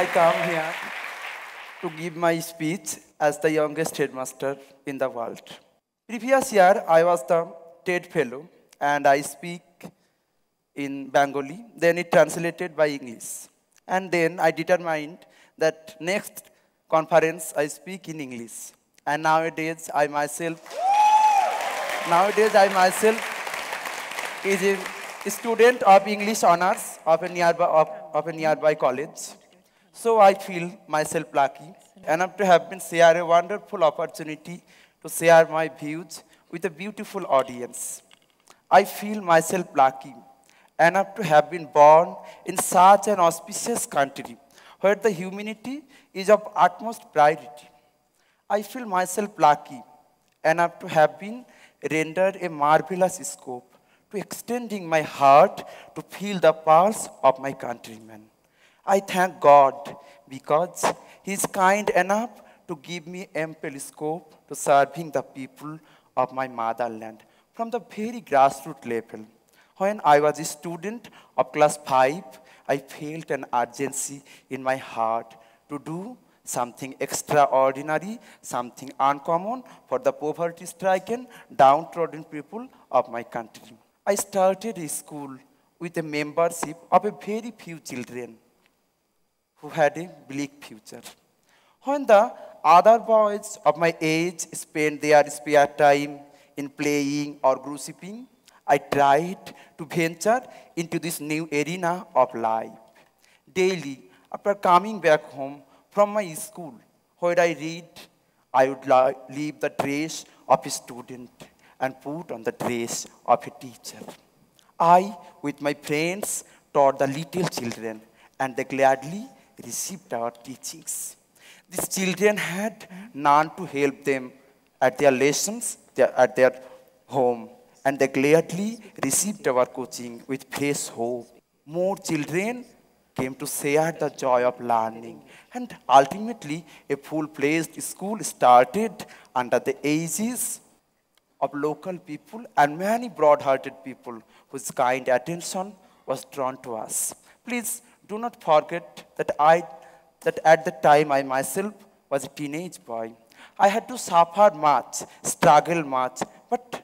I come here to give my speech as the youngest headmaster in the world. Previous year, I was the TED Fellow and I speak in Bengali, then it translated by English. And then I determined that next conference I speak in English. And nowadays I myself, nowadays I myself is a student of English honors of a nearby, of, of a nearby college. So I feel myself lucky enough to have been share a wonderful opportunity to share my views with a beautiful audience. I feel myself lucky enough to have been born in such an auspicious country where the humanity is of utmost priority. I feel myself lucky enough to have been rendered a marvelous scope to extending my heart to feel the pulse of my countrymen. I thank God because He is kind enough to give me ample scope to serving the people of my motherland from the very grassroots level. When I was a student of class 5, I felt an urgency in my heart to do something extraordinary, something uncommon for the poverty stricken, downtrodden people of my country. I started a school with a membership of a very few children who had a bleak future. When the other boys of my age spent their spare time in playing or gossiping, I tried to venture into this new arena of life. Daily, after coming back home from my school, where I read, I would leave the dress of a student and put on the dress of a teacher. I, with my friends, taught the little children, and they gladly received our teachings. These children had none to help them at their lessons, at their home, and they gladly received our coaching with fresh hope. More children came to share the joy of learning, and ultimately, a full fledged school started under the aegis of local people and many broad hearted people whose kind attention was drawn to us. Please do not forget that I that at the time I myself was a teenage boy. I had to suffer much, struggle much, but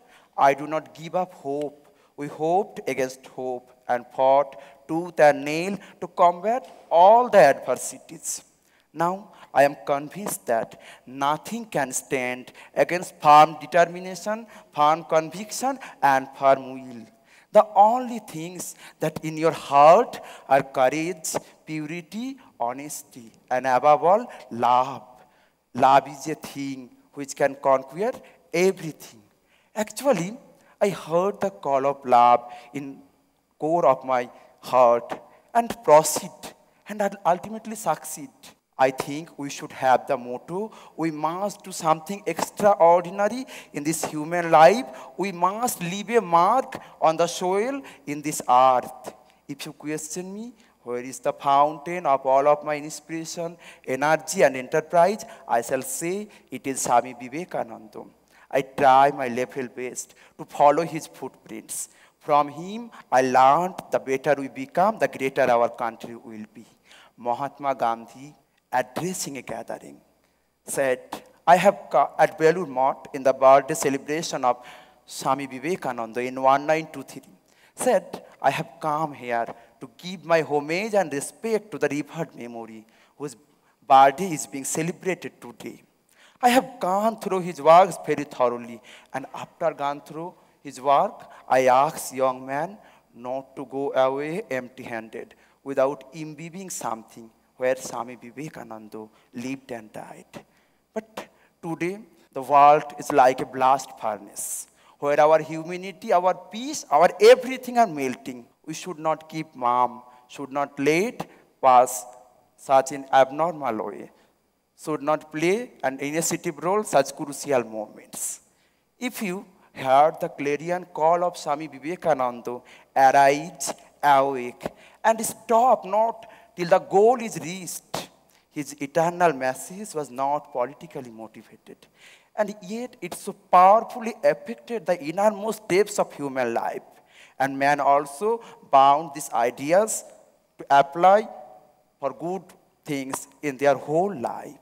I do not give up hope. We hoped against hope and fought tooth and nail to combat all the adversities. Now I am convinced that nothing can stand against firm determination, firm conviction, and firm will. The only things that in your heart are courage, purity, honesty, and above all, love. Love is a thing which can conquer everything. Actually, I heard the call of love in core of my heart and proceed and ultimately succeed. I think we should have the motto we must do something extraordinary in this human life. We must leave a mark on the soil in this earth. If you question me, where is the fountain of all of my inspiration, energy, and enterprise? I shall say it is Swami Vivekananda. I try my level best to follow his footprints. From him, I learned the better we become, the greater our country will be. Mahatma Gandhi addressing a gathering, said, I have at Belur Math in the birthday celebration of Swami Vivekananda in 1923, said, I have come here to give my homage and respect to the revered memory whose birthday is being celebrated today. I have gone through his works very thoroughly, and after gone through his work, I ask young man not to go away empty-handed without imbibing something where Swami Vivekananda lived and died. But today, the world is like a blast furnace, where our humanity, our peace, our everything are melting. We should not keep mum, should not let pass such an abnormal way, should not play an initiative role such crucial moments. If you heard the clarion call of Swami Vivekananda, arise, awake, and stop not till the goal is reached. His eternal message was not politically motivated. And yet it so powerfully affected the innermost depths of human life. And man also bound these ideas to apply for good things in their whole life.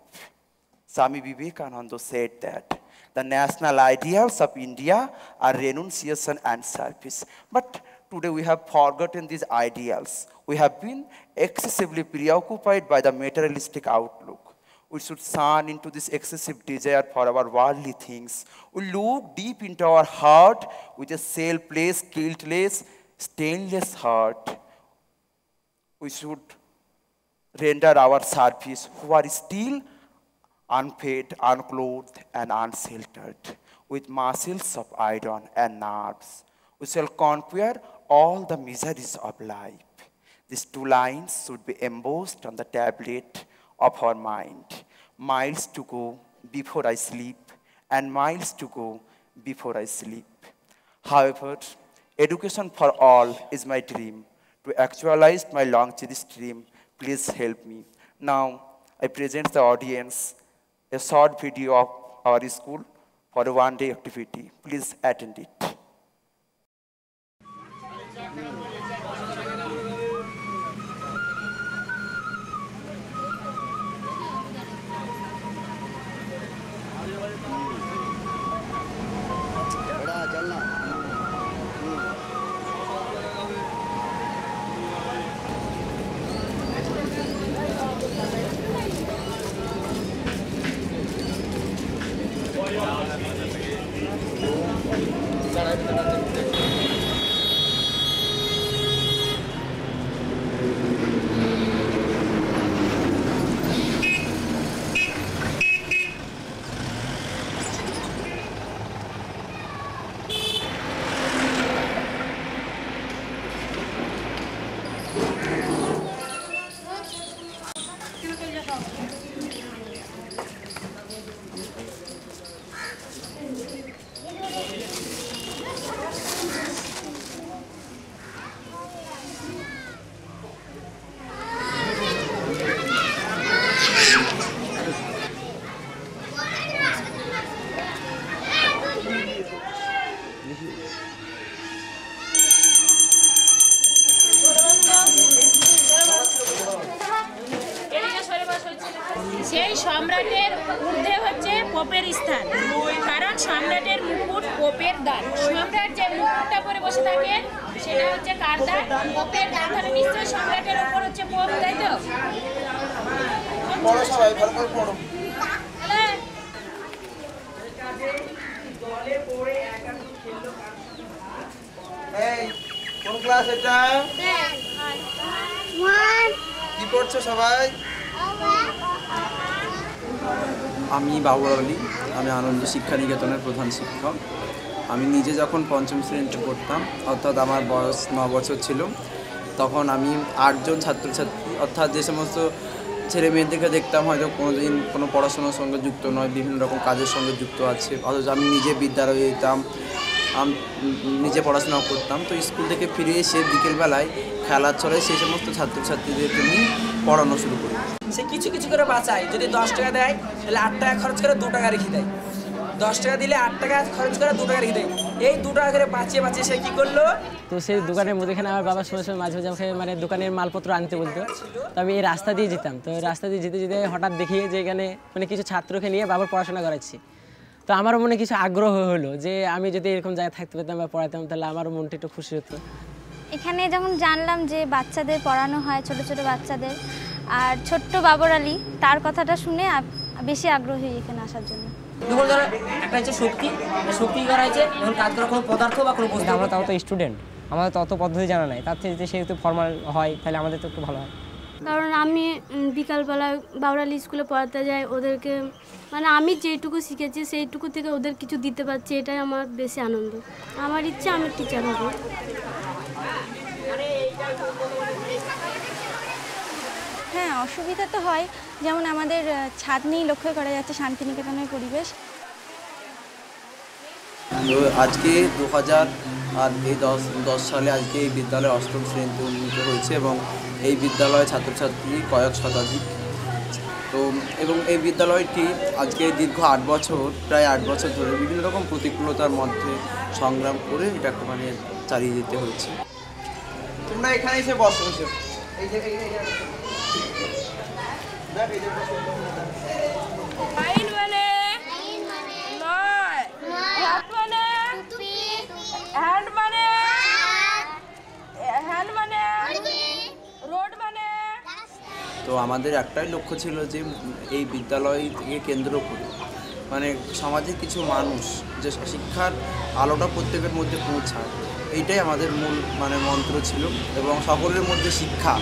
Swami Vivekananda said that the national ideals of India are renunciation and service. But today we have forgotten these ideals. We have been excessively preoccupied by the materialistic outlook. We should shun into this excessive desire for our worldly things. We look deep into our heart with a selfless, guiltless, stainless heart. We should render our service who are still unfed, unclothed, and unsheltered, with muscles of iron and nerves. We shall conquer all the miseries of life. These two lines should be embossed on the tablet of our mind. Miles to go before I sleep, and miles to go before I sleep. However, education for all is my dream. To actualize my long cherished dream, please help me. Now, I present the audience a short video of our school for a one day activity. Please attend it. পোপের স্থান। কারণ সম্রাটের মুকুট পোপের দান। সম্রাট যে মুকুটটা পরে বসে থাকে সেটা হচ্ছে কার দান? পোপের দান। তাহলে নিশ্চয়ই সম্রাটের উপর হচ্ছে পোপ তাই তো? হ্যাঁ। কোন ক্লাস এটা? কি পড়ছো সবাই? আমি বাবুর আলী, আমি আনন্দ শিক্ষা নিকেতনের প্রধান শিক্ষক। আমি নিজে যখন পঞ্চম শ্রেণীতে পড়তাম, অর্থাৎ আমার বয়স ন বছর ছিল, তখন আমি আটজন ছাত্রছাত্রী, অর্থাৎ যে সমস্ত ছেলে মেয়েদেরকে দেখতাম, হয়তো কোনো দিন কোনো পড়াশোনার সঙ্গে যুক্ত নয়, বিভিন্ন রকম কাজের সঙ্গে যুক্ত আছে, অথচ আমি নিজে বিদ্যালয়ে যেতাম নিজে পড়াশোনা করতাম। তো স্কুল থেকে ফিরে এসে বিকেলবেলায় খেলার ছলে সেই সমস্ত ছাত্রছাত্রীদেরকে নিয়ে পড়ানো শুরু করি। সে কিছু কিছু করে বাঁচায়। যদি দশ টাকা দেয় তাহলে আট টাকা খরচ করে দু টাকা রেখে দেয়। দশ টাকা দিলে আট টাকা খরচ করে দু টাকা রেখে দেয়। এই দু টাকা করে বাঁচিয়ে বাঁচিয়ে সে কি করল? তো সেই দোকানের মধ্যেখানে আমার বাবা সময় সময় মাঝে মাঝে আমাকে মানে দোকানের মালপত্র আনতে বলতো। তো আমি এই রাস্তা দিয়ে যেতাম। তো রাস্তা দিয়ে যেতে যেতে হঠাৎ দেখি যে এখানে মানে কিছু ছাত্রকে নিয়ে বাবার পড়াশোনা করাচ্ছি। তো আমারও মনে কিছু আগ্রহ হলো যে আমি যদি এরকম জায়গায় থাকতে পেতাম বা পড়াতাম তাহলে আমারও মনটা একটু খুশি হতো। এখানে যেমন জানলাম যে বাচ্চাদের পড়ানো হয় ছোট ছোট বাচ্চাদের। আর ছোট্ট বাবর আলী তার কথাটা শুনে বেশি আগ্রহী এখানে আসার জন্য। দুপুর ধরো একটা হচ্ছে শক্তি। এই শক্তি করা হয়েছে? এখন কাজ করা কোনো পদার্থ বা কোনো বস্তু? আমরা তাও তো স্টুডেন্ট আমাদের তো অত পদ্ধতি জানা নাই। তার থেকে যদি সেহেতু ফর্মাল হয় তাহলে আমাদের তো একটু ভালো হয়। কারণ আমি উম, বিকালবেলায় বাউরালি স্কুলে পড়াতে যাই ওদেরকে মানে আমি যেটুকু শিখেছি সেইটুকু থেকে ওদের কিছু দিতে পারছি এটাই আমার বেশি আনন্দ। আমার ইচ্ছে আমি টিচার হব। হ্যাঁ অসুবিধা তো হয়। যেমন আমাদের ছাদ নিয়েই লক্ষ্য করা যাচ্ছে শান্তিনিকেতনের পরিবেশ। তো আজকে দু হাজার আর এই দশ দশ সালে আজকে এই বিদ্যালয় অষ্টম শ্রেণীতে উন্নীত হয়েছে এবং এই বিদ্যালয়ে ছাত্রছাত্রী কয়েক শতাধিক। তো, এবং এই বিদ্যালয়টি আজকে দীর্ঘ আট বছর, প্রায় আট বছর ধরে বিভিন্ন রকম প্রতিকূলতার মধ্যে সংগ্রাম করে এটাকে মানে চালিয়ে যেতে হয়েছে। তোমরা এখানে এসে বসো এই যে এই- এই যে- ফাইন মানে নয় হাত মানে হ্যান্ড মানে হ্যান্ড মানে রোড মানে তো আমাদের একটাই লক্ষ্য ছিল যে এই বিদ্যালয় থেকে কেন্দ্র করে মানে সমাজে কিছু মানুষ যে শিক্ষার আলোটা প্রত্যেকের মধ্যে পৌঁছায় এইটাই আমাদের মূল মানে মন্ত্র ছিল এবং সকলের মধ্যে শিক্ষা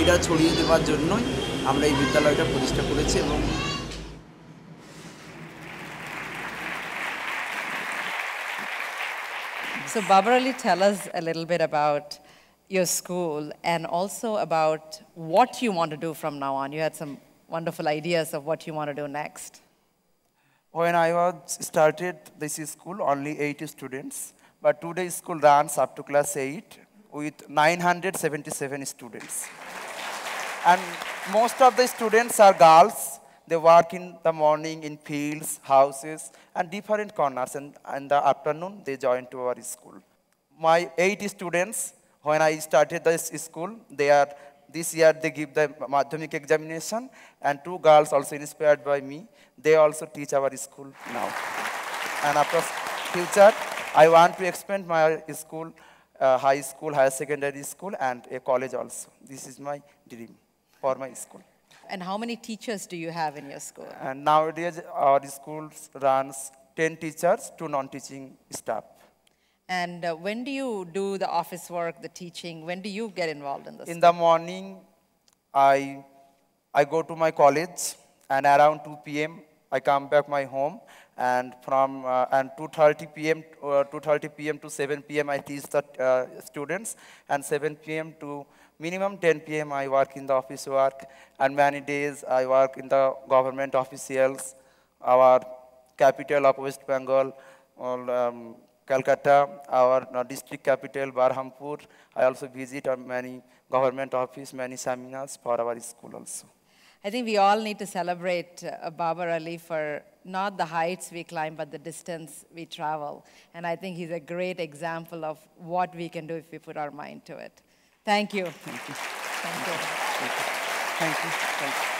এটা ছড়িয়ে দেওয়ার জন্যই আমরা এই বিদ্যালয়টা প্রতিষ্ঠা করেছি এবং So, Babar Ali, tell us a little bit about your school and also about what you want to do from now on. You had some wonderful ideas of what you want to do next. When I was started this school, only 80 students, but today school runs up to class 8 with 977 students. And most of the students are girls. They work in the morning in fields, houses, and different corners. And in the afternoon, they join to our school. My 80 students, when I started this school, they are this year they give the Madhyamik examination, and two girls also inspired by me. They also teach our school now. And after future, I want to expand my school, uh, high school, higher secondary school, and a college also. This is my dream for my school. And how many teachers do you have in your school? And nowadays, our school runs 10 teachers, two non-teaching staff. And uh, when do you do the office work, the teaching? When do you get involved in this? In the morning, I, I go to my college, and around 2 p.m. I come back my home, and from uh, and 2:30 p.m. Uh, 2:30 p.m. to 7 p.m. I teach the uh, students, and 7 p.m. to minimum 10 p.m. I work in the office work, and many days I work in the government officials, our capital of West Bengal, all, um, Calcutta, our uh, district capital, Barhampur. I also visit uh, many government office, many seminars for our school also. I think we all need to celebrate uh, Babar Ali for not the heights we climb, but the distance we travel. And I think he's a great example of what we can do if we put our mind to it. Thank you. Thank you. Thank you. Thank you. Thank you.